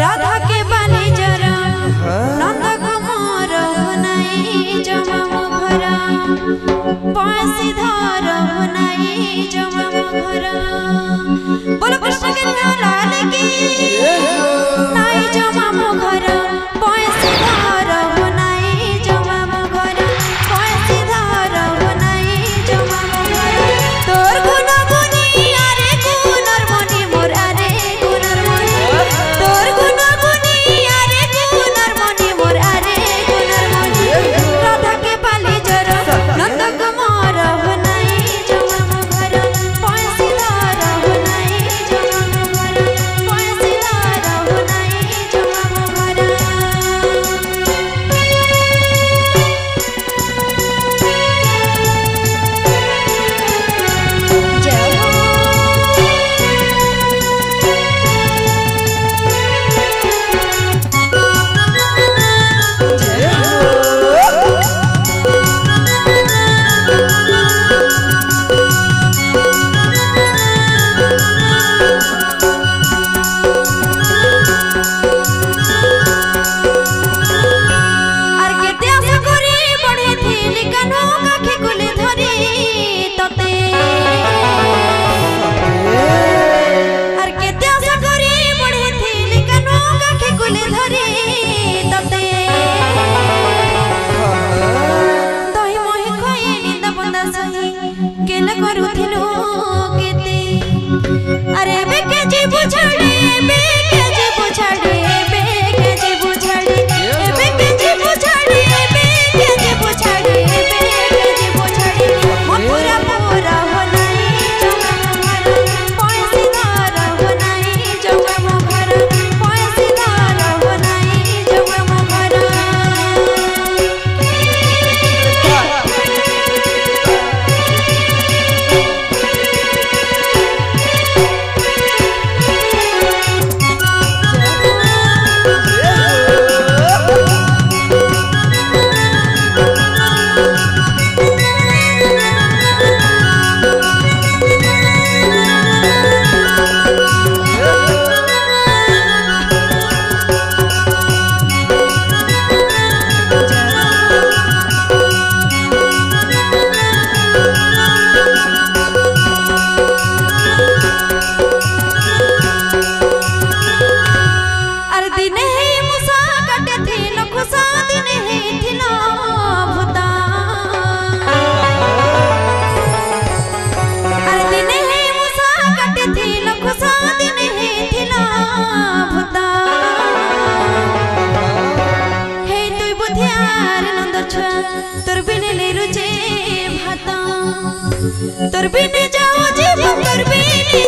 রাধাকে বালি জরা নন্দ কুমার নাই জমা মরা পাশি ধর নাই জমা মরা বলো কৃষ্ণ কৃষ্ণ লাল কি ଛୁଆ ତୋର ବିନେ ନେଇ ରୁଚେ ଭାତ ତୋର ବିନେ ଯାଉଛି ତୋର ବିନେ